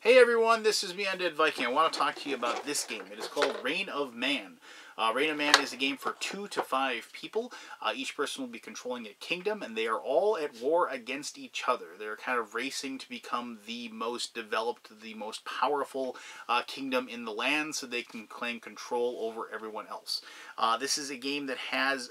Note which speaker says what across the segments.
Speaker 1: Hey everyone, this is me, Undead Viking. I want to talk to you about this game. It is called Reign of Man. Uh, of Man is a game for two to five people. Uh, each person will be controlling a kingdom, and they are all at war against each other. They're kind of racing to become the most developed, the most powerful uh, kingdom in the land so they can claim control over everyone else. Uh, this is a game that has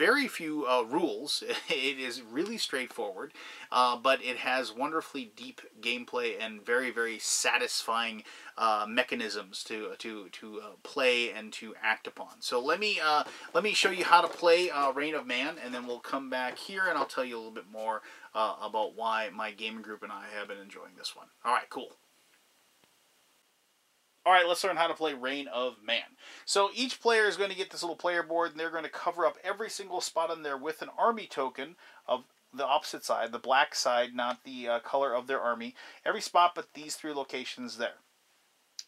Speaker 1: very few uh, rules. It is really straightforward, uh, but it has wonderfully deep gameplay and very, very satisfying uh, mechanisms to to to uh, play and to act upon. So let me uh, let me show you how to play uh, Reign of Man, and then we'll come back here and I'll tell you a little bit more about why my gaming group and I have been enjoying this one. All right, cool. All right, let's learn how to play Reign of Man. So each player is going to get this little player board, and they're going to cover up every single spot on there with an army token of the opposite side, the black side, not the uh, color of their army. Every spot but these three locations there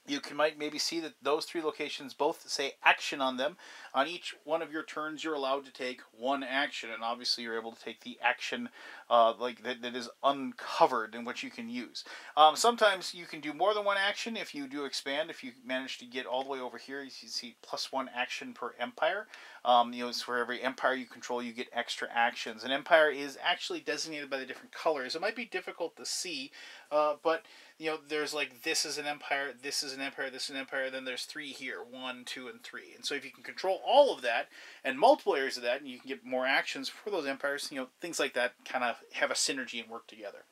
Speaker 1: you can might maybe see that those three locations both say action on them. On each one of your turns, you're allowed to take one action, and obviously you're able to take the action uh, like that, that is uncovered and which you can use. Um, sometimes you can do more than one action if you do expand. If you manage to get all the way over here, you see plus one action per empire. Um, you know, it's for every empire you control, you get extra actions. An empire is actually designated by the different colors. It might be difficult to see, uh, but you know, there's like this is an empire, this is an empire, this is an empire, then there's three here, one, two, and three. And so if you can control all of that and multiple areas of that, and you can get more actions for those empires, you know, things like that kind of have a synergy and work together.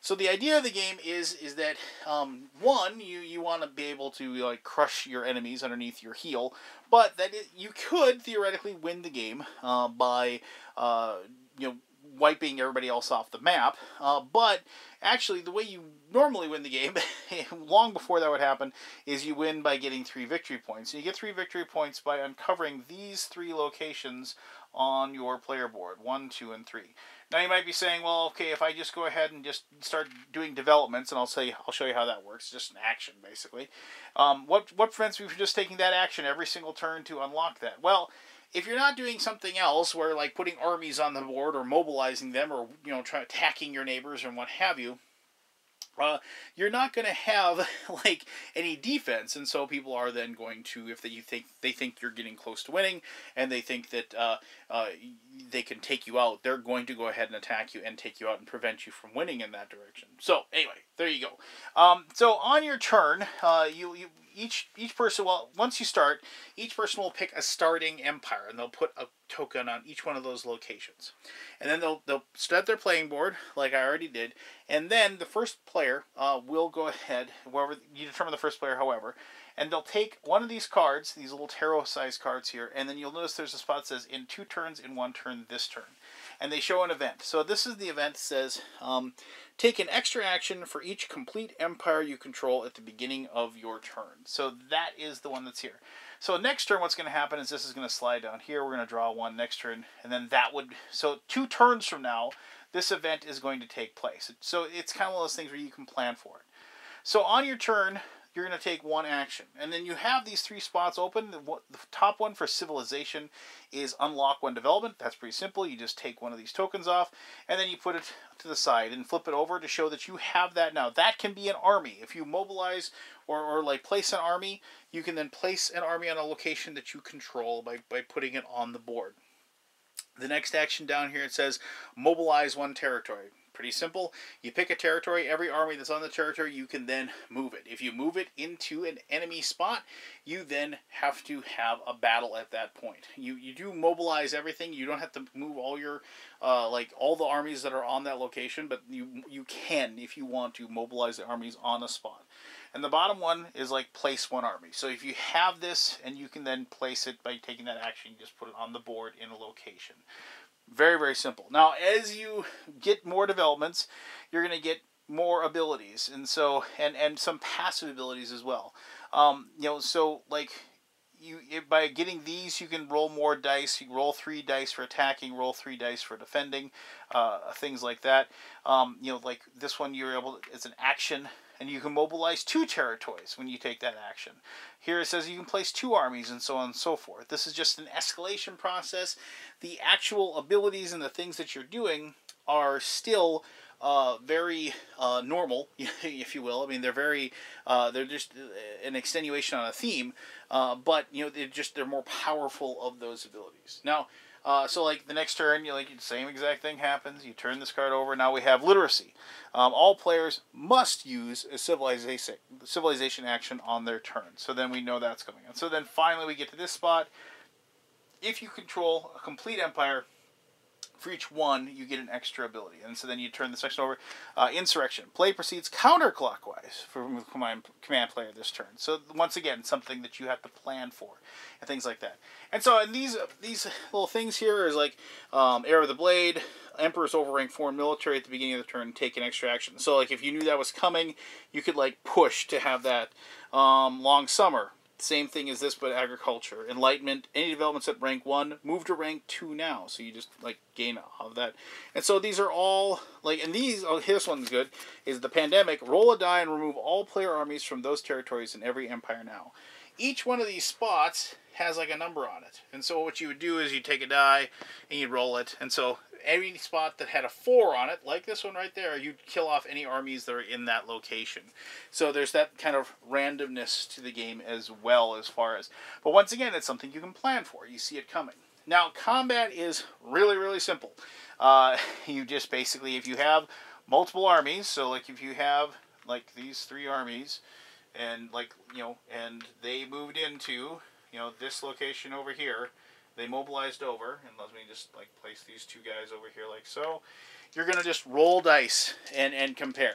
Speaker 1: So the idea of the game is is that um, one you you want to be able to like crush your enemies underneath your heel, but that it, you could theoretically win the game uh, by uh, you know wiping everybody else off the map. Uh, but actually, the way you normally win the game, long before that would happen, is you win by getting three victory points. And you get three victory points by uncovering these three locations on your player board one, two, and three. Now you might be saying, well, okay, if I just go ahead and just start doing developments, and I'll say I'll show you how that works. Just an action, basically. Um, what what prevents me from just taking that action every single turn to unlock that? Well, if you're not doing something else where like putting armies on the board or mobilizing them or you know attacking your neighbors and what have you uh, you're not going to have like any defense, and so people are then going to, if they you think they think you're getting close to winning, and they think that uh, uh, they can take you out, they're going to go ahead and attack you and take you out and prevent you from winning in that direction. So anyway, there you go. Um, so on your turn, uh, you you each each person well once you start each person will pick a starting empire and they'll put a token on each one of those locations. And then they'll they'll start their playing board like i already did and then the first player uh, will go ahead wherever you determine the first player however and they'll take one of these cards these little tarot size cards here and then you'll notice there's a spot that says in two turns in one turn this turn and they show an event. So this is the event that says um, take an extra action for each complete empire you control at the beginning of your turn. So that is the one that's here. So next turn, what's going to happen is this is going to slide down here. We're going to draw one next turn, and then that would so two turns from now, this event is going to take place. So it's kind of one of those things where you can plan for it. So on your turn, you're going to take one action. And then you have these three spots open. The, the, top one for civilization is unlock one development. That's pretty simple. You just take one of these tokens off and then you put it to the side and flip it over to show that you have that now. That can be an army. If you mobilize or, or like place an army, you can then place an army on a location that you control by, by putting it on the board. The next action down here, it says mobilize one territory. Pretty simple. You pick a territory. Every army that's on the territory, you can then move it. If you move it into an enemy spot, you then have to have a battle at that point. You you do mobilize everything. You don't have to move all your uh, like all the armies that are on that location, but you you can if you want to mobilize the armies on a spot. And the bottom one is like place one army. So if you have this and you can then place it by taking that action, you just put it on the board in a location. Very, very simple. Now, as you get more developments, you're going to get more abilities, and so and and some passive abilities as well. Um, you know, so like you by getting these, you can roll more dice. You roll three dice for attacking, roll three dice for defending, uh, things like that. Um, you know, like this one, you're able. To, it's an action and you can mobilize two territories when you take that action. Here it says you can place two armies and so on and so forth. This is just an escalation process. The actual abilities and the things that you're doing are still uh, very uh, normal, if you will. I mean, they're very, uh, they're just an extenuation on a theme, uh, but you know, they're just they're more powerful of those abilities. Now, uh, so like the next turn, you like the same exact thing happens. You turn this card over. Now we have literacy. Um, all players must use a civilization civilization action on their turn. So then we know that's coming on. So then finally we get to this spot. If you control a complete empire, for each one, you get an extra ability. And so then you turn the section over. Uh, insurrection. Play proceeds counterclockwise from command, command player this turn. So once again, something that you have to plan for and things like that. And so and these these little things here is like um, Heir of the Blade, Emperor's overrank foreign military at the beginning of the turn, take an extra action. So like if you knew that was coming, you could like push to have that. Um, long Summer, same thing as this, but agriculture. Enlightenment, any developments at rank 1, move to rank 2 now. So you just, like, gain of that. And so these are all, like, and these, oh, this one's good, is the pandemic. Roll a die and remove all player armies from those territories in every empire now. Each one of these spots has, like, a number on it. And so what you would do is you take a die and you roll it. And so any spot that had a four on it, like this one right there, you'd kill off any armies that are in that location. So there's that kind of randomness to the game as well as far as. But once again, it's something you can plan for. You see it coming. Now, combat is really, really simple. Uh, you just basically, if you have multiple armies, so like if you have like these three armies, and like, you know, and they moved into, you know, this location over here, they mobilized over, and let me just like place these two guys over here like so. You're gonna just roll dice and and compare.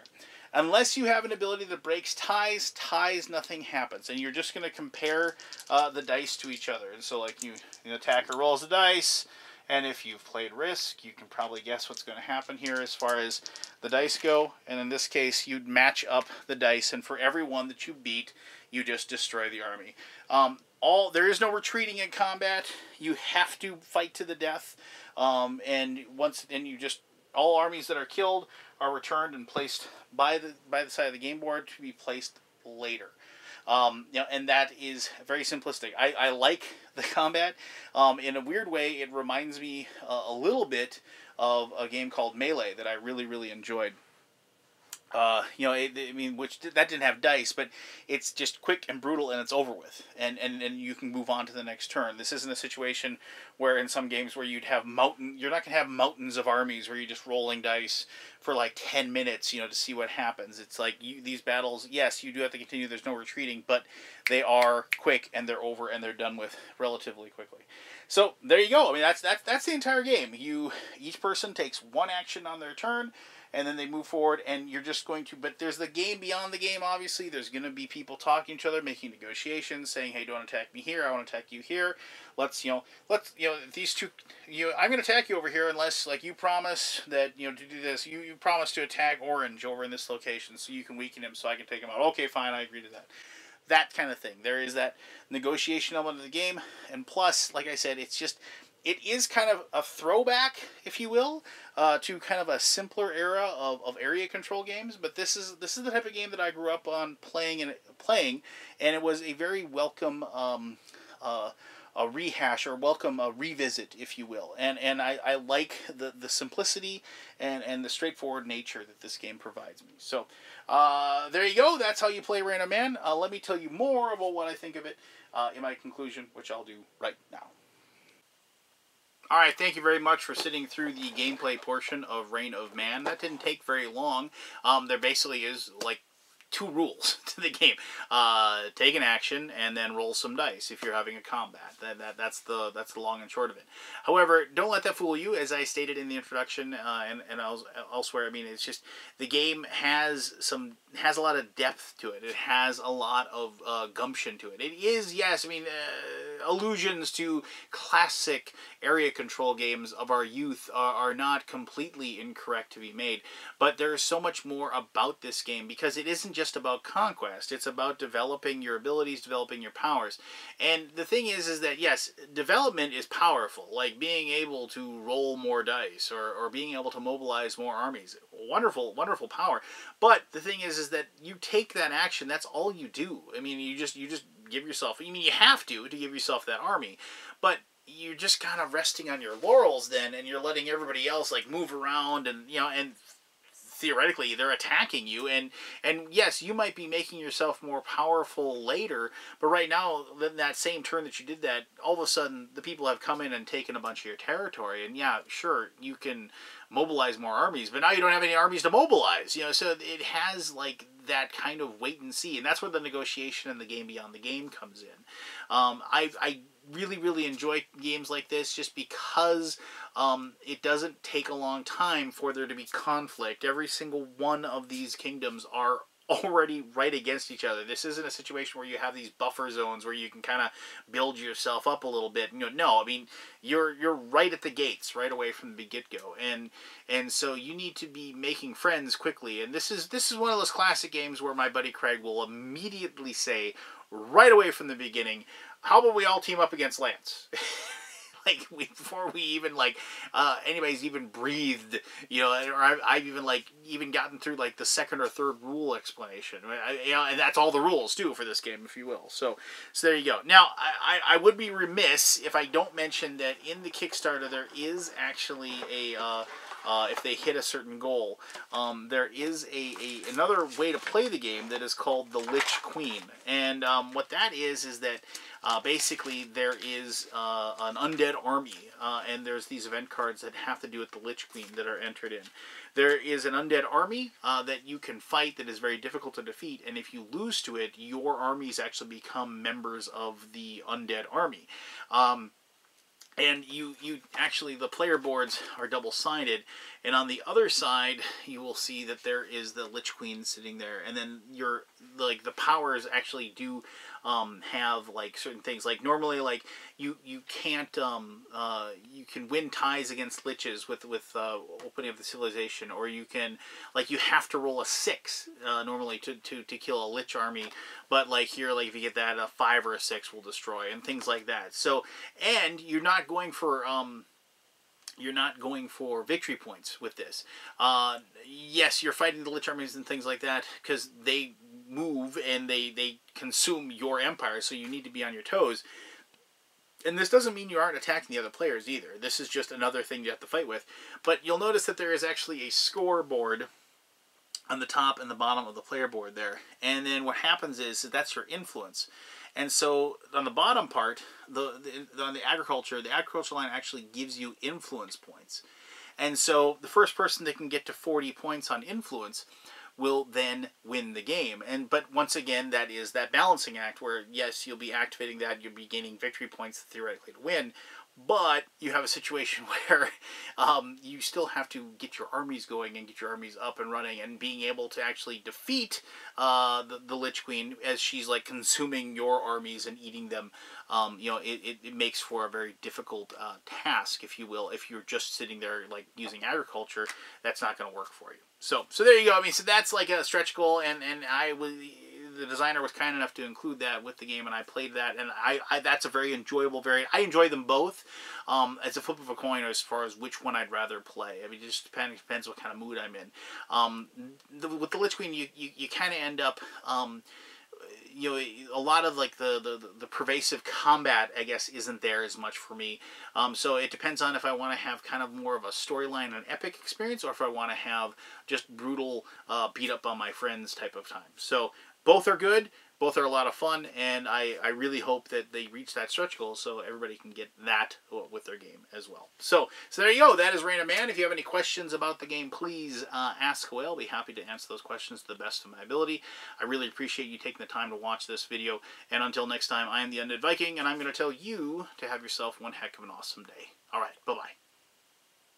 Speaker 1: Unless you have an ability that breaks ties, ties nothing happens, and you're just gonna compare uh, the dice to each other. And so like you, the attacker rolls the dice. And if you've played Risk, you can probably guess what's going to happen here as far as the dice go. And in this case, you'd match up the dice, and for every one that you beat, you just destroy the army. Um, all there is no retreating in combat. You have to fight to the death, um, and once and you just all armies that are killed are returned and placed by the by the side of the game board to be placed later. Um, you know, and that is very simplistic. I, I like the combat. Um, in a weird way, it reminds me uh, a little bit of a game called Melee that I really really enjoyed. Uh, you know, it, I mean, which that didn't have dice, but it's just quick and brutal, and it's over with, and, and and you can move on to the next turn. This isn't a situation where in some games where you'd have mountain, you're not gonna have mountains of armies where you're just rolling dice for like ten minutes, you know, to see what happens. It's like you, these battles, yes, you do have to continue. There's no retreating, but they are quick and they're over and they're done with relatively quickly. So there you go. I mean, that's that's that's the entire game. You each person takes one action on their turn and then they move forward and you're just going to but there's the game beyond the game obviously. There's going to be people talking to each other making negotiations saying hey don't attack me here. I want to attack you here. Let's you know let's you know these two you know, i'm going to attack you over here unless like you promise that you know to do this. You, you promise to attack orange over in this location so you can weaken him so i can take him out. Okay fine. I agree to that. That kind of thing. There is that negotiation element of the game and plus like i said it's just it is kind of a throwback, if you will, uh, to kind of a simpler era of, of area control games. But this is this is the type of game that I grew up on playing and playing, and it was a very welcome um, uh, a rehash or welcome a revisit, if you will. And and I, I like the, the simplicity and, and the straightforward nature that this game provides me. So uh, there you go. That's how you play Reign of Man. Uh, let me tell you more about what I think of it uh, in my conclusion, which I'll do right now. All right, thank you very much for sitting through the gameplay portion of Reign of Man. That didn't take very long. Um, there basically is like two rules to the game. Uh, take an action and then roll some dice if you're having a combat. That, that that's the that's the long and short of it. However, don't let that fool you. As I stated in the introduction uh, and and elsewhere, I mean it's just the game has some has a lot of depth to it. It has a lot of uh, gumption to it. It is yes, I mean uh, allusions to classic area control games of our youth are, are not completely incorrect to be made, but there is so much more about this game because it isn't just just about conquest. It's about developing your abilities, developing your powers. And the thing is, is that yes, development is powerful. Like being able to roll more dice or, or being able to mobilize more armies. Wonderful, wonderful power. But the thing is, is that you take that action. That's all you do. I mean, you just you just give yourself. I mean, you have to to give yourself that army, but you're just kind of resting on your laurels then, and you're letting everybody else like move around and you know and theoretically they're attacking you and and yes you might be making yourself more powerful later but right now that same turn that you did that all of a sudden the people have come in and taken a bunch of your territory and yeah sure you can mobilize more armies but now you don't have any armies to mobilize you know so it has like that kind of wait and see and that's where the negotiation and the game beyond the game comes in. Um, I, I really really enjoy games like this just because um, it doesn't take a long time for there to be conflict. Every single one of these kingdoms are already right against each other. This isn't a situation where you have these buffer zones where you can kind of build yourself up a little bit. You know, no, I mean you're you're right at the gates right away from the get go, and and so you need to be making friends quickly. And this is this is one of those classic games where my buddy Craig will immediately say right away from the beginning, how about we all team up against Lance? like we, before we even like uh, anybody's even breathed, you know, or I've, I've, even like even gotten through like the second or third rule explanation, I, you know, and that's all the rules too for this game, if you will. So, so there you go. Now, I, I, would be remiss if I don't mention that in the Kickstarter there is actually a. Uh, uh, if they hit a certain goal. Um, there is a, a, another way to play the game that is called the Lich Queen, and um, what that is is that uh, basically, there is uh, an undead army, uh, and there's these event cards that have to do with the Lich Queen that are entered in. There is an undead army uh, that you can fight that is very difficult to defeat, and if you lose to it, your armies actually become members of the undead army. Um, and you you actually the player boards are double sided and on the other side you will see that there is the lich queen sitting there. And then your like the powers actually do um, have like certain things. Like normally, like you you can't um, uh, you can win ties against liches with with uh, opening of the civilization, or you can like you have to roll a six uh, normally to, to to kill a lich army. But like here, like if you get that a five or a six will destroy and things like that. So and you're not going for um, you're not going for victory points with this. Uh, yes, you're fighting the Lich armies and things like that because they move and they, they consume your empire, so you need to be on your toes. And this doesn't mean you aren't attacking the other players either. This is just another thing you have to fight with. But you'll notice that there is actually a scoreboard on the top and the bottom of the player board there. And then what happens is that that's your influence. And so on the bottom part, the, the, on the agriculture, the agriculture line actually gives you influence points. And so the first person that can get to 40 points on influence will then win the game. And but once again, that is that balancing act where yes, you'll be activating that, you'll be gaining victory points theoretically to win, but you have a situation where um, you still have to get your armies going and get your armies up and running and being able to actually defeat uh, the, the Lich Queen as she's like consuming your armies and eating them. Um, you know, it, it, it, makes for a very difficult uh, task, if you will. If you're just sitting there like using agriculture, that's not going to work for you. So, so there you go. I mean, so that's like a stretch goal, and and I was the designer was kind enough to include that with the game, and I played that, and I, I that's a very enjoyable variant. I enjoy them both. Um, it's a flip of a coin as far as which one I'd rather play. I mean, it just depends depends what kind of mood I'm in. Um, the, with the Lich Queen, you you, you kind of end up. Um, you know, a lot of like the, the, the pervasive combat, I guess, isn't there as much for me. Um, so it depends on if I want to have kind of more of a storyline and epic experience, or if I want to have just brutal uh, beat up on my friends type of time. So both are good. Both are a lot of fun, and I, I really hope that they reach that stretch goal so everybody can get that with their game as well. So, so there you go. That is Reign of Man. If you have any questions about the game, please uh, ask away. I'll be happy to answer those questions to the best of my ability. I really appreciate you taking the time to watch this video. And until next time, I am the Undead Viking, and I'm going to tell you to have yourself one heck of an awesome day. All right, bye-bye.